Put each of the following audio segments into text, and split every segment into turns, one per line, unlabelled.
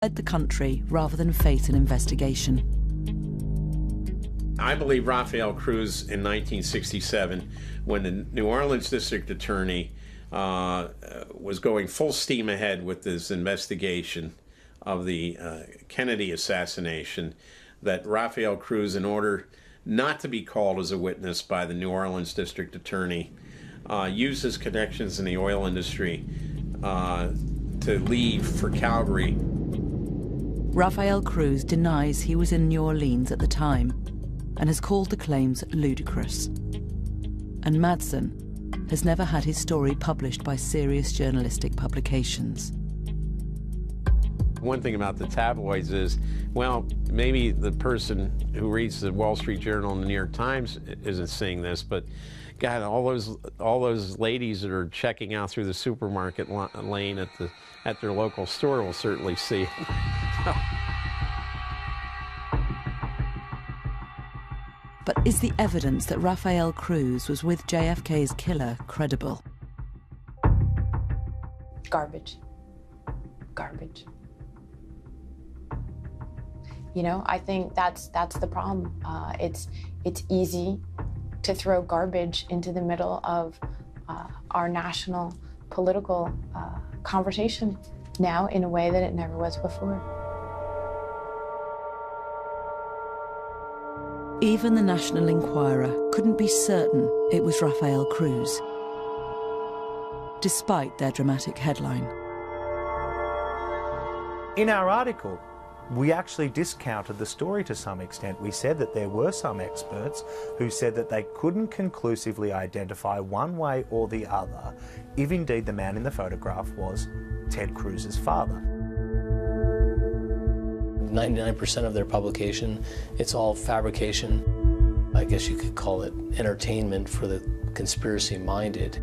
fled the country rather than face an investigation.
I believe Rafael Cruz in 1967, when the New Orleans district attorney uh, was going full steam ahead with this investigation of the uh, Kennedy assassination, that Rafael Cruz, in order not to be called as a witness by the New Orleans district attorney, uh, used his connections in the oil industry uh, to leave for Calgary.
Rafael Cruz denies he was in New Orleans at the time and has called the claims ludicrous. And Madsen has never had his story published by serious journalistic publications.
One thing about the tabloids is, well, maybe the person who reads the Wall Street Journal and the New York Times isn't seeing this, but God, all those all those ladies that are checking out through the supermarket lane at the at their local store will certainly see
but is the evidence that Rafael Cruz was with JFK's killer credible?
Garbage. Garbage. You know, I think that's that's the problem. Uh, it's it's easy to throw garbage into the middle of uh, our national political uh, conversation now in a way that it never was before.
Even the National Enquirer couldn't be certain it was Rafael Cruz, despite their dramatic headline.
In our article, we actually discounted the story to some extent. We said that there were some experts who said that they couldn't conclusively identify one way or the other if indeed the man in the photograph was Ted Cruz's father.
99% of their publication, it's all fabrication. I guess you could call it entertainment for the conspiracy minded.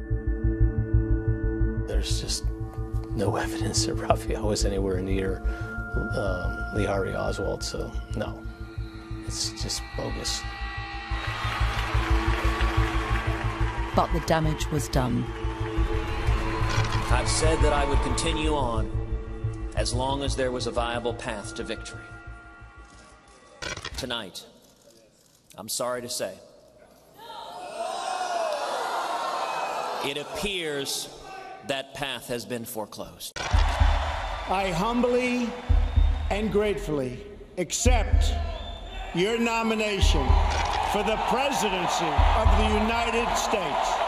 There's just no evidence that Rafael was anywhere near um, Lee Harvey Oswald, so no, it's just bogus.
But the damage was done.
I've said that I would continue on as long as there was a viable path to victory. Tonight, I'm sorry to say, it appears that path has been foreclosed.
I humbly and gratefully accept your nomination for the presidency of the United States.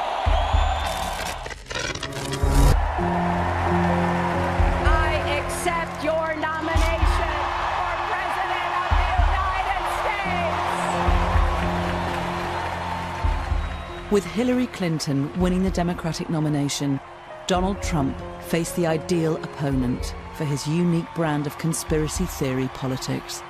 With Hillary Clinton winning the Democratic nomination, Donald Trump faced the ideal opponent for his unique brand of conspiracy theory politics.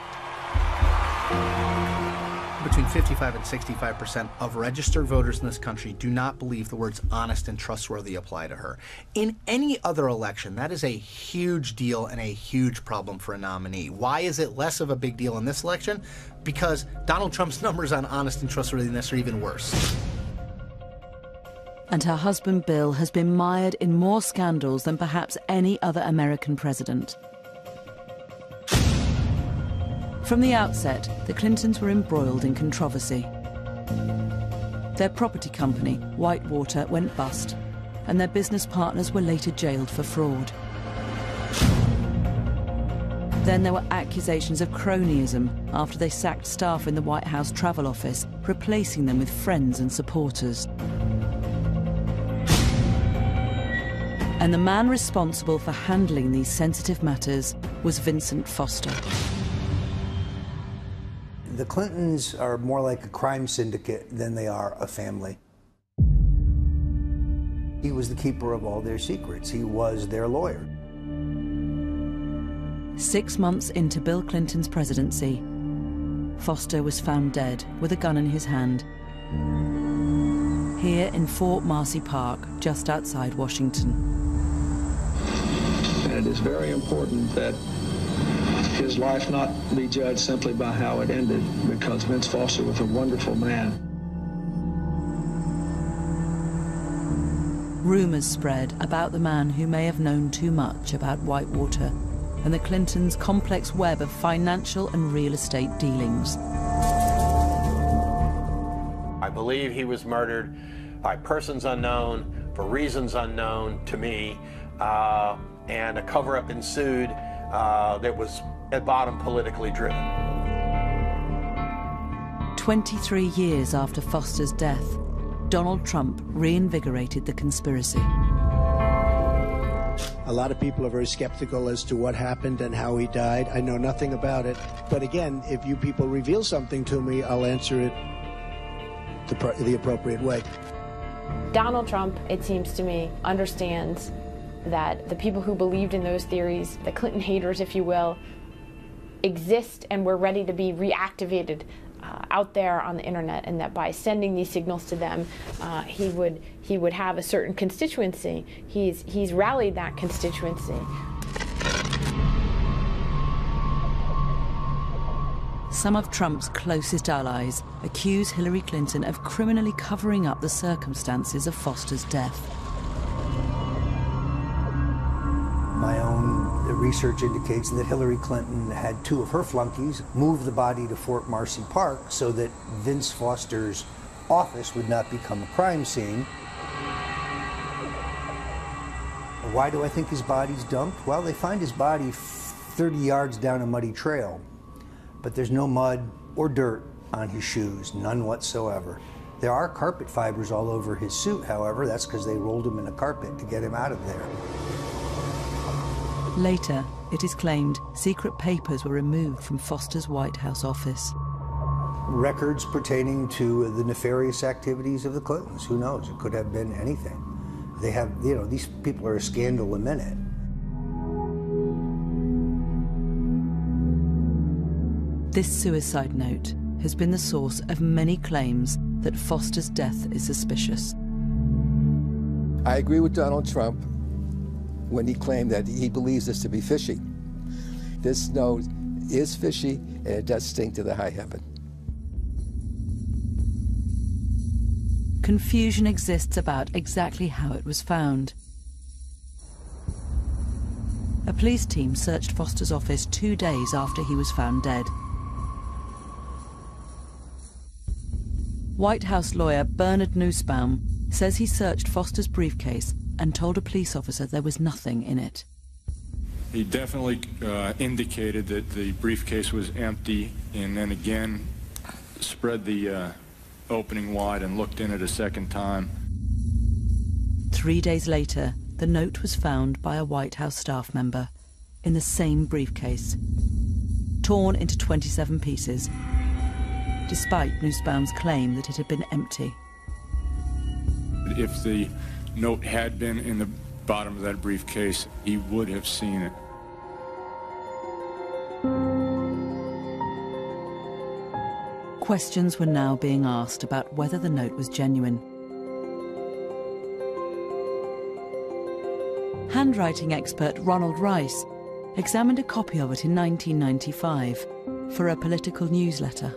Between 55 and 65 percent of registered voters in this country do not believe the words honest and trustworthy apply to her. In any other election, that is a huge deal and a huge problem for a nominee. Why is it less of a big deal in this election? Because Donald Trump's numbers on honest and trustworthiness are even worse
and her husband Bill has been mired in more scandals than perhaps any other American president. From the outset, the Clintons were embroiled in controversy. Their property company, Whitewater, went bust, and their business partners were later jailed for fraud. Then there were accusations of cronyism after they sacked staff in the White House travel office, replacing them with friends and supporters. And the man responsible for handling these sensitive matters was Vincent Foster.
The Clintons are more like a crime syndicate than they are a family. He was the keeper of all their secrets. He was their lawyer.
Six months into Bill Clinton's presidency, Foster was found dead with a gun in his hand. Here in Fort Marcy Park, just outside Washington
it is very important that his life not be judged simply by how it ended, because Vince Foster was a wonderful man.
Rumors spread about the man who may have known too much about Whitewater. and the Clintons' complex web of financial and real estate dealings.
I believe he was murdered by persons unknown, for reasons unknown to me, uh, and a cover up ensued uh, that was at bottom politically driven.
23 years after Foster's death, Donald Trump reinvigorated the conspiracy.
A lot of people are very skeptical as to what happened and how he died. I know nothing about it. But again, if you people reveal something to me, I'll answer it the, the appropriate way.
Donald Trump, it seems to me, understands that the people who believed in those theories, the Clinton haters, if you will, exist and were ready to be reactivated uh, out there on the internet, and that by sending these signals to them, uh, he would he would have a certain constituency. He's he's rallied that constituency.
Some of Trump's closest allies accuse Hillary Clinton of criminally covering up the circumstances of Foster's death.
Research indicates that Hillary Clinton had two of her flunkies move the body to Fort Marcy Park so that Vince Foster's office would not become a crime scene. Why do I think his body's dumped? Well, they find his body 30 yards down a muddy trail, but there's no mud or dirt on his shoes, none whatsoever. There are carpet fibers all over his suit, however, that's because they rolled him in a carpet to get him out of there.
Later, it is claimed secret papers were removed from Foster's White House office.
Records pertaining to the nefarious activities of the Clintons. Who knows? It could have been anything. They have, you know, these people are a scandal a minute.
This suicide note has been the source of many claims that Foster's death is suspicious.
I agree with Donald Trump when he claimed that he believes this to be fishy. This note is fishy, and it does stink to the high heaven.
Confusion exists about exactly how it was found. A police team searched Foster's office two days after he was found dead. White House lawyer Bernard Nussbaum says he searched Foster's briefcase and told a police officer there was nothing in it.
He definitely uh, indicated that the briefcase was empty and then again spread the uh, opening wide and looked in it a second time.
Three days later, the note was found by a White House staff member in the same briefcase, torn into 27 pieces, despite Nussbaum's claim that it had been empty.
If the note had been in the bottom of that briefcase, he would have seen it.
Questions were now being asked about whether the note was genuine. Handwriting expert Ronald Rice examined a copy of it in 1995 for a political newsletter.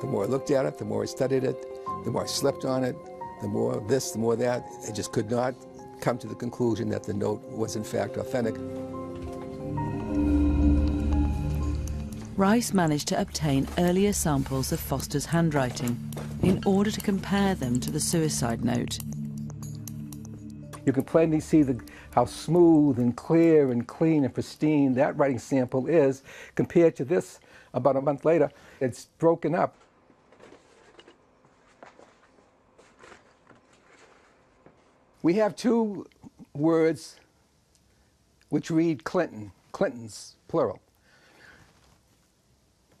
The more I looked at it, the more I studied it, the more I slept on it, the more this, the more that. I just could not come to the conclusion that the note was in fact authentic.
Rice managed to obtain earlier samples of Foster's handwriting in order to compare them to the suicide note.
You can plainly see the, how smooth and clear and clean and pristine that writing sample is compared to this about a month later. It's broken up We have two words which read Clinton, Clintons, plural.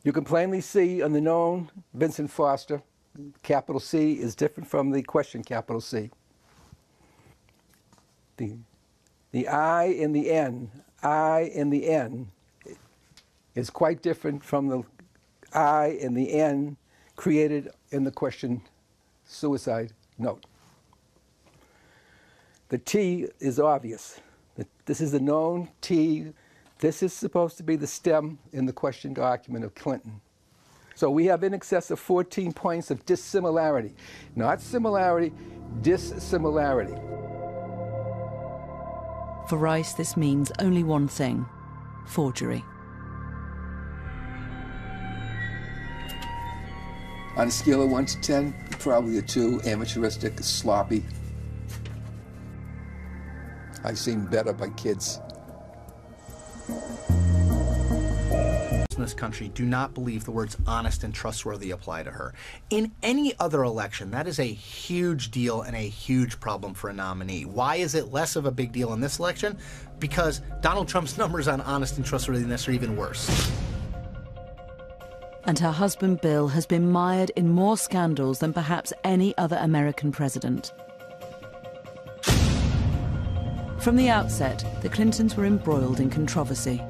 You can plainly see on the known Vincent Foster, capital C is different from the question capital C. The, the I in the N, I in the N is quite different from the I in the N created in the question suicide note. The T is obvious. This is the known T. This is supposed to be the stem in the question document of Clinton. So we have in excess of 14 points of dissimilarity. Not similarity, dissimilarity.
For Rice, this means only one thing forgery.
On a scale of 1 to 10, probably a 2, amateuristic, sloppy. I've seen better by kids.
in this country do not believe the words honest and trustworthy apply to her. In any other election, that is a huge deal and a huge problem for a nominee. Why is it less of a big deal in this election? Because Donald Trump's numbers on honest and trustworthiness are even worse.
And her husband Bill has been mired in more scandals than perhaps any other American president. From the outset, the Clintons were embroiled in controversy.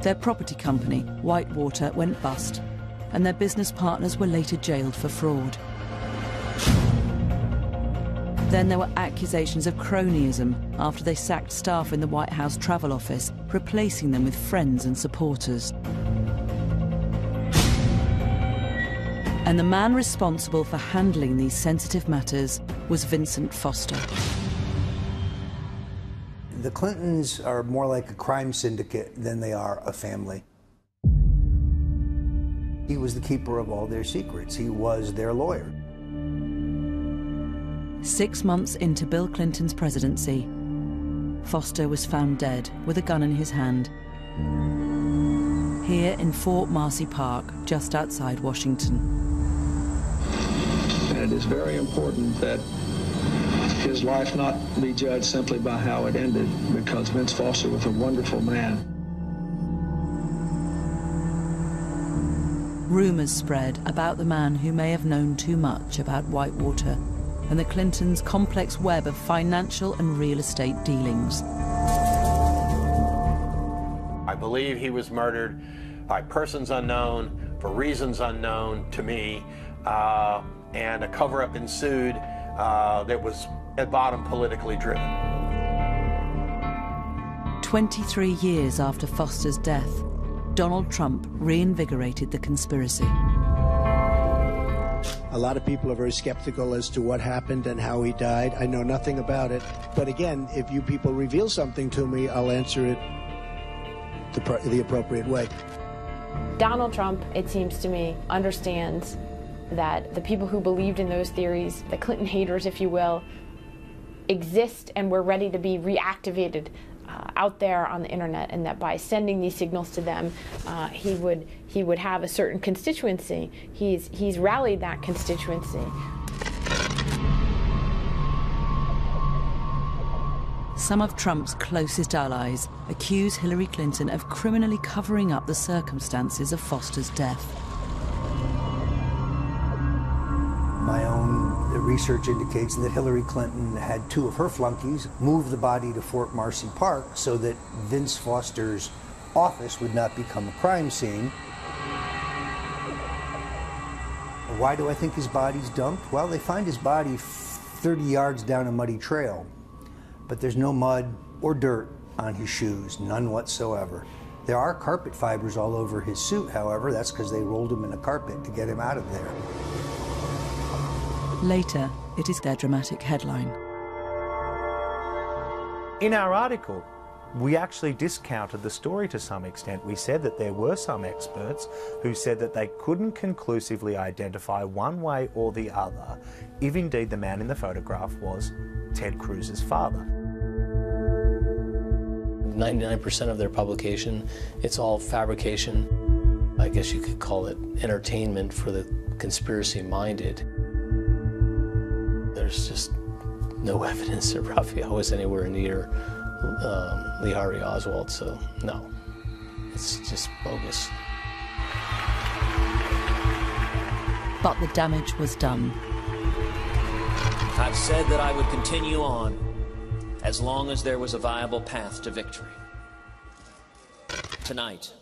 Their property company, Whitewater, went bust, and their business partners were later jailed for fraud. Then there were accusations of cronyism after they sacked staff in the White House travel office, replacing them with friends and supporters. And the man responsible for handling these sensitive matters was Vincent Foster.
The Clintons are more like a crime syndicate than they are a family. He was the keeper of all their secrets. He was their lawyer.
Six months into Bill Clinton's presidency, Foster was found dead with a gun in his hand. Here in Fort Marcy Park, just outside Washington.
And it is very important that his life not be judged simply by how it ended, because Vince Foster was a wonderful man.
Rumours spread about the man who may have known too much about Whitewater and the Clintons' complex web of financial and real estate dealings.
I believe he was murdered by persons unknown for reasons unknown to me, uh, and a cover up ensued uh, that was at bottom politically driven.
23 years after Foster's death, Donald Trump reinvigorated the conspiracy.
A lot of people are very skeptical as to what happened and how he died. I know nothing about it. But again, if you people reveal something to me, I'll answer it the, the appropriate way.
Donald Trump, it seems to me, understands that the people who believed in those theories, the Clinton haters, if you will, exist and we're ready to be reactivated uh, out there on the internet, and that by sending these signals to them, uh, he would he would have a certain constituency. He's he's rallied that constituency.
Some of Trump's closest allies accuse Hillary Clinton of criminally covering up the circumstances of Foster's death.
Research indicates that Hillary Clinton had two of her flunkies move the body to Fort Marcy Park so that Vince Foster's office would not become a crime scene. Why do I think his body's dumped? Well, they find his body 30 yards down a muddy trail, but there's no mud or dirt on his shoes, none whatsoever. There are carpet fibers all over his suit, however, that's because they rolled him in a carpet to get him out of there.
Later, it is their dramatic headline.
In our article, we actually discounted the story to some extent. We said that there were some experts who said that they couldn't conclusively identify one way or the other if indeed the man in the photograph was Ted Cruz's father.
99% of their publication, it's all fabrication. I guess you could call it entertainment for the conspiracy minded. There's just no evidence that Rafael was anywhere near um, Lee Harvey Oswald, so no, it's just bogus.
But the damage was done.
I've said that I would continue on as long as there was a viable path to victory. Tonight,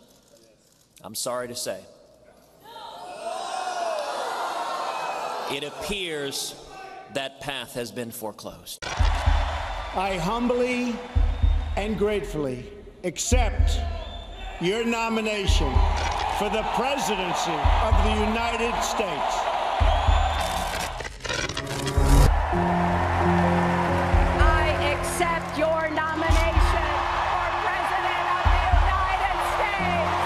I'm sorry to say, it appears that path has been foreclosed.
I humbly and gratefully accept your nomination for the presidency of the United States.
I accept your nomination for President of the United States.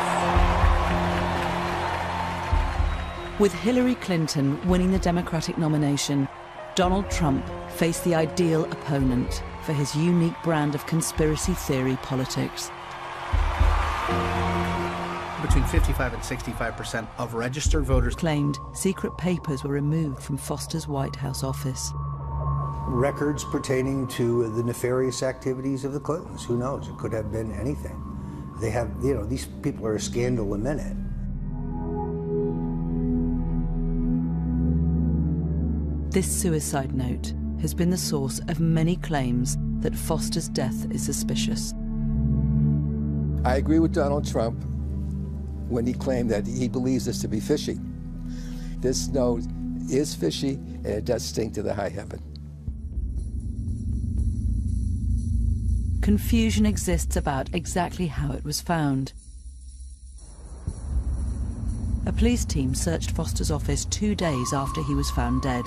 With Hillary Clinton winning the Democratic nomination, Donald Trump faced the ideal opponent for his unique brand of conspiracy theory politics.
Between 55 and 65 percent of registered voters
claimed secret papers were removed from Foster's White House office.
Records pertaining to the nefarious activities of the Clintons. Who knows? It could have been anything. They have, you know, these people are a scandal a minute.
This suicide note has been the source of many claims that Foster's death is suspicious.
I agree with Donald Trump when he claimed that he believes this to be fishy. This note is fishy and it does stink to the high heaven.
Confusion exists about exactly how it was found. A police team searched Foster's office two days after he was found dead.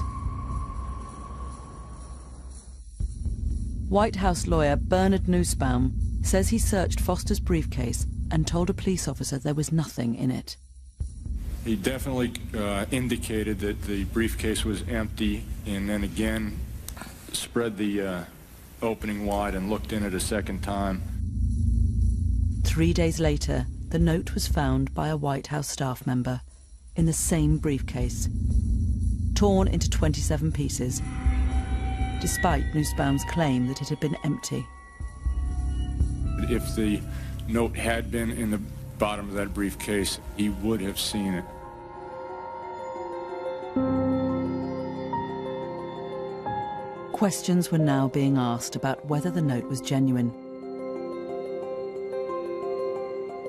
White House lawyer Bernard Nussbaum says he searched Foster's briefcase and told a police officer there was nothing in it.
He definitely uh, indicated that the briefcase was empty and then again spread the uh, opening wide and looked in it a second time.
Three days later, the note was found by a White House staff member in the same briefcase, torn into 27 pieces, despite Nussbaum's claim that it had been empty.
If the note had been in the bottom of that briefcase, he would have seen it.
Questions were now being asked about whether the note was genuine.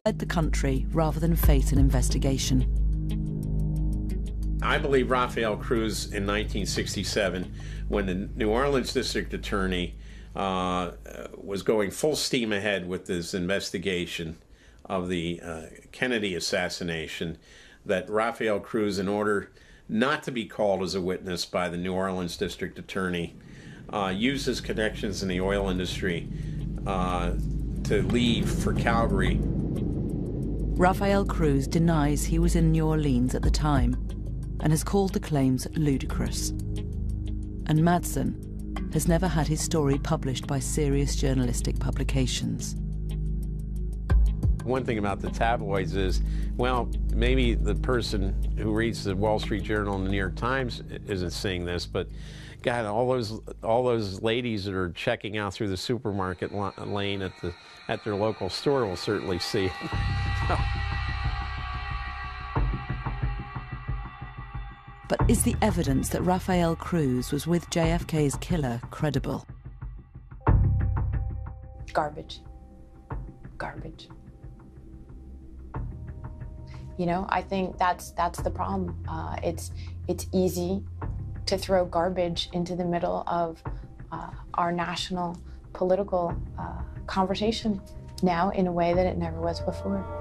Led the country rather than face an investigation.
I believe Rafael Cruz in 1967, when the New Orleans district attorney uh, was going full steam ahead with his investigation of the uh, Kennedy assassination, that Rafael Cruz, in order not to be called as a witness by the New Orleans district attorney, uh, used his connections in the oil industry uh, to leave for Calgary.
Rafael Cruz denies he was in New Orleans at the time and has called the claims ludicrous. And Madsen has never had his story published by serious journalistic publications.
One thing about the tabloids is, well, maybe the person who reads the Wall Street Journal and the New York Times isn't seeing this, but God, all those all those ladies that are checking out through the supermarket lane at the at their local store will certainly see
is the evidence that Rafael Cruz was with JFK's killer credible?
Garbage. Garbage. You know, I think that's that's the problem. Uh, it's it's easy to throw garbage into the middle of uh, our national political uh, conversation now in a way that it never was before.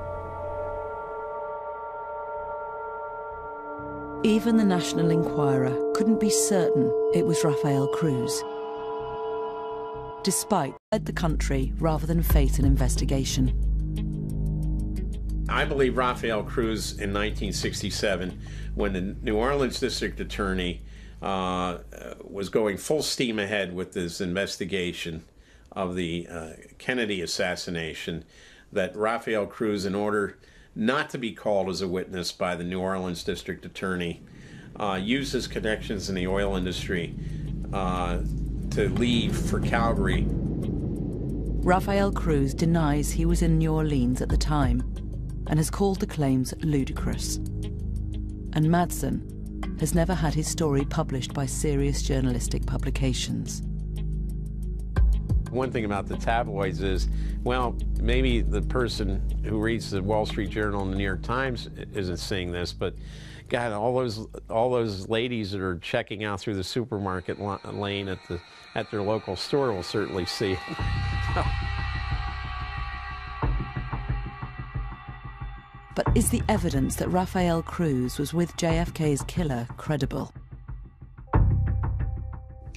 Even the National Enquirer couldn't be certain it was Rafael Cruz, despite led the country rather than face an investigation.
I believe Rafael Cruz in 1967, when the New Orleans district attorney uh, was going full steam ahead with his investigation of the uh, Kennedy assassination, that Rafael Cruz, in order not to be called as a witness by the New Orleans district attorney, uh, used his connections in the oil industry uh, to leave for Calgary.
Rafael Cruz denies he was in New Orleans at the time and has called the claims ludicrous. And Madsen, has never had his story published by serious journalistic publications.
One thing about the tabloids is, well, maybe the person who reads the Wall Street Journal and the New York Times isn't seeing this, but God, all those all those ladies that are checking out through the supermarket lane at the at their local store will certainly see it.
But is the evidence that Rafael Cruz was with JFK's killer credible?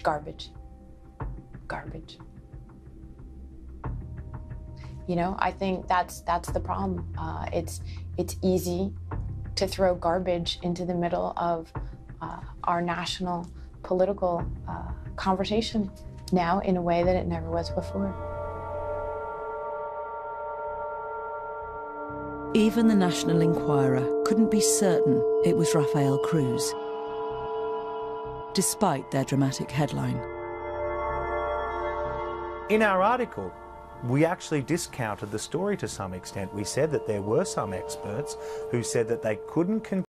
Garbage. Garbage. You know, I think that's that's the problem. Uh, it's it's easy to throw garbage into the middle of uh, our national political uh, conversation now in a way that it never was before.
Even the National Enquirer couldn't be certain it was Rafael Cruz, despite their dramatic headline.
In our article, we actually discounted the story to some extent. We said that there were some experts who said that they couldn't